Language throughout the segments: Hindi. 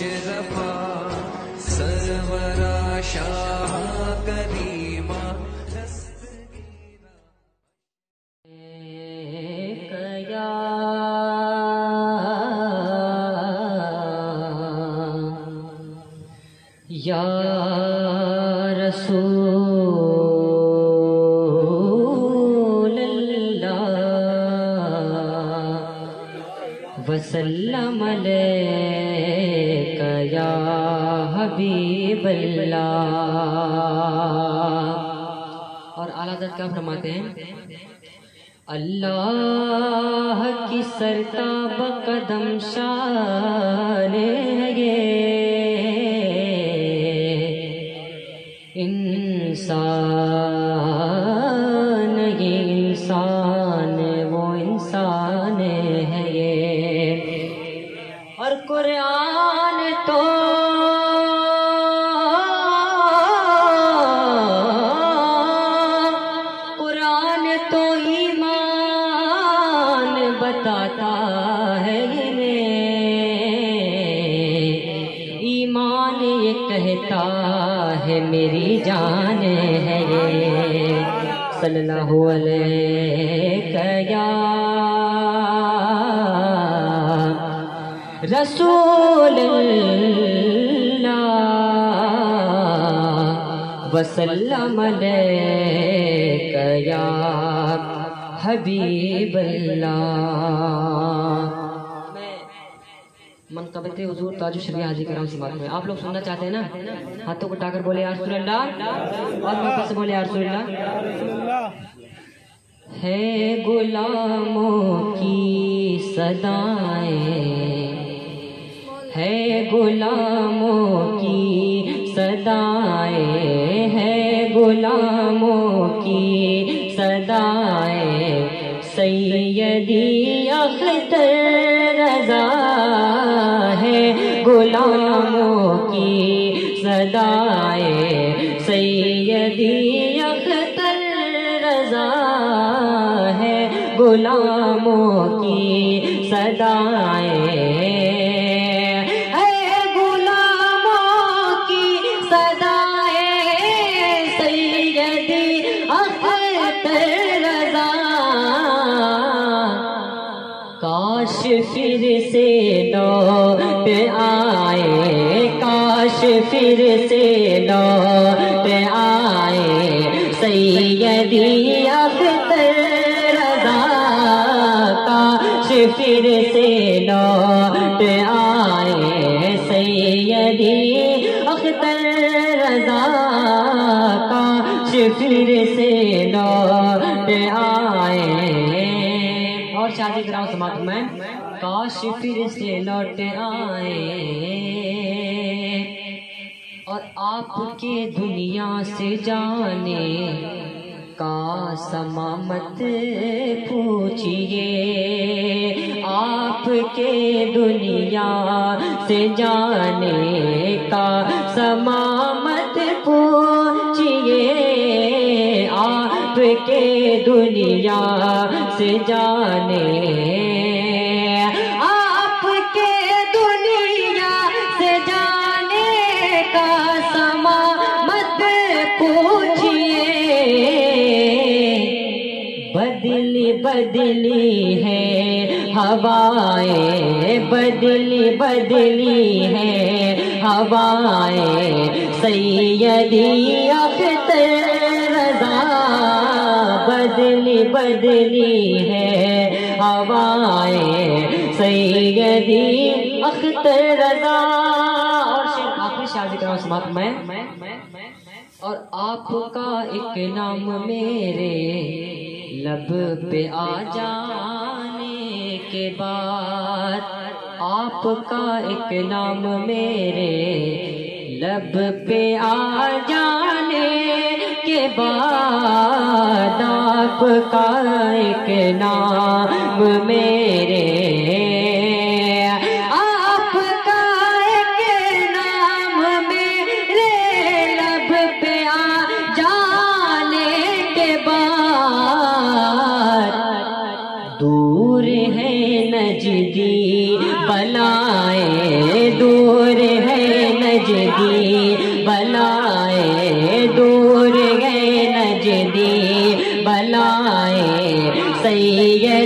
अशरफा सरवरा शाह करीमा कया या रसूल या हबीब और आला क्या फरमाते हैं? अल्लाह की सरताब कदम शान ये इंसान इंसान। कहता है मेरी जान है ये। सल्लल्लाहु अलैहि रसूल वसल्लम अलैका या मन कबते हुजूर ताजु शरीय हाजी कराम समात में। आप लोग सुनना चाहते हैं ना? हाथों को उठाकर बोले, यार अल्लाह। और वापस से बोले, यार अल्लाह। है गुलामों की सदाएँ, है गुलामों की सदाएँ, है गुलामों की सदाएँ। सैयदी अख्तर रजा गुलामों की सदाएँ सैयदी अख्तर रजा है गुलामों काश फिर से लौट आए, काश फिर से लौट आए। सैयदी अख्तर रजा, काश फिर से लौट आए। सैयदी अख्तर रजा, काश फिर से लौट आए। और शादी कराओ समाप्त में? काश फिर से लौट आए। और आपके दुनिया से जाने का समा मत पूछिए। आपके दुनिया से जाने का समा मत पूछिए। आपके दुनिया से जाने। आपके दुनिया से जाने का समा मत पूछिए। बदली बदली है, हवाएँ बदली बदली है, हवाएँ सैयदी अख्तर बदली है। हवाएँ सैयदी अख्तर रजा। और शादी का समाप्त मैं। और आपका एक नाम मेरे लब पे आ जाने के बाद आपका एक नाम मेरे लब पे आ जाने के बाद आपका एक नाम मेरे आपका एक नाम मेरे लब पे आ जाने के बाद दूर है नजदी, बलाए दूर है नजदी।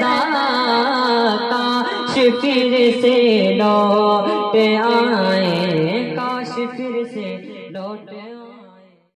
दा त